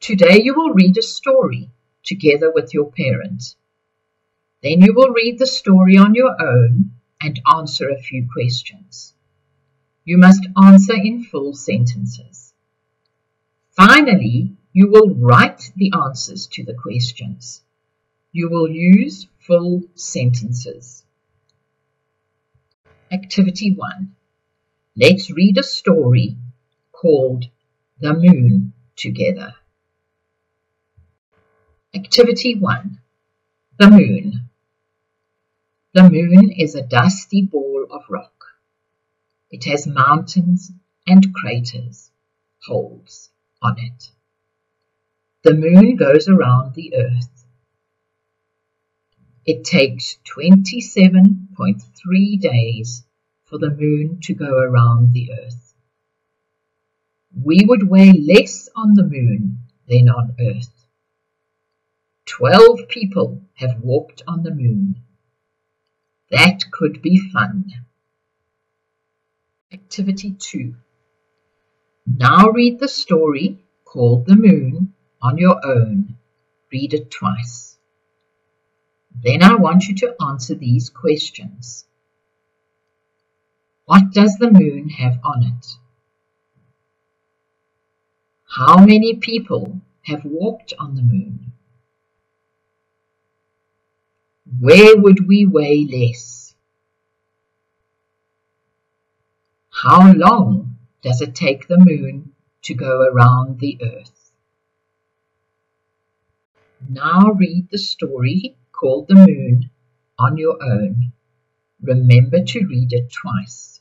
Today you will read a story together with your parent. Then you will read the story on your own and answer a few questions. You must answer in full sentences. Finally, you will write the answers to the questions. You will use full sentences. Activity 1. Let's read a story called The Moon together. Activity 1. The Moon. The moon is a dusty ball of rock. It has mountains and craters, holes on it. The moon goes around the earth. It takes 27.3 days for the moon to go around the earth. We would weigh less on the moon than on earth. Twelve people have walked on the moon. That could be fun. Activity 2. Now read the story called The Moon on your own. Read it twice. Then I want you to answer these questions. What does the moon have on it? How many people have walked on the moon? Where would we weigh less? How long does it take the moon to go around the earth? Now read the story called The Moon on your own. Remember to read it twice.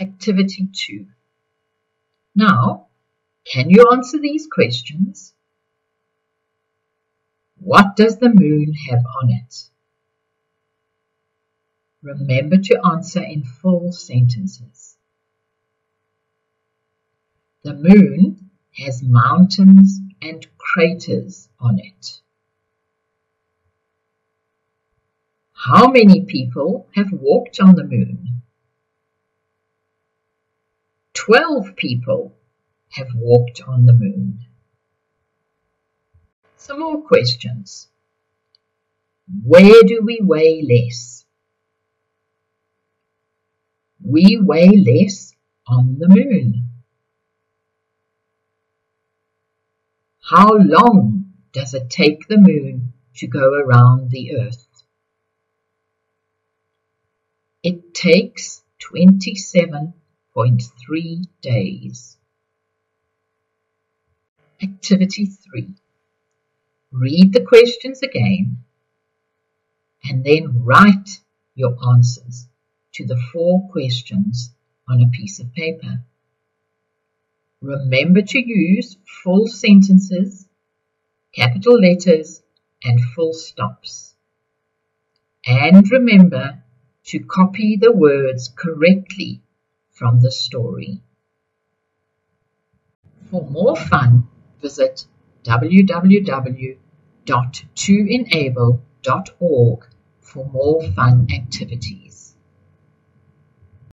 Activity 2. Now, can you answer these questions? What does the moon have on it? Remember to answer in full sentences. The moon has mountains and craters on it. How many people have walked on the moon? Twelve people have walked on the moon. Some more questions. Where do we weigh less? We weigh less on the moon. How long does it take the moon to go around the earth? It takes 27 0.3 days. Activity 3. Read the questions again and then write your answers to the four questions on a piece of paper. Remember to use full sentences, capital letters and full stops. And remember to copy the words correctly from the story. For more fun, visit www.2enable.org for more fun activities.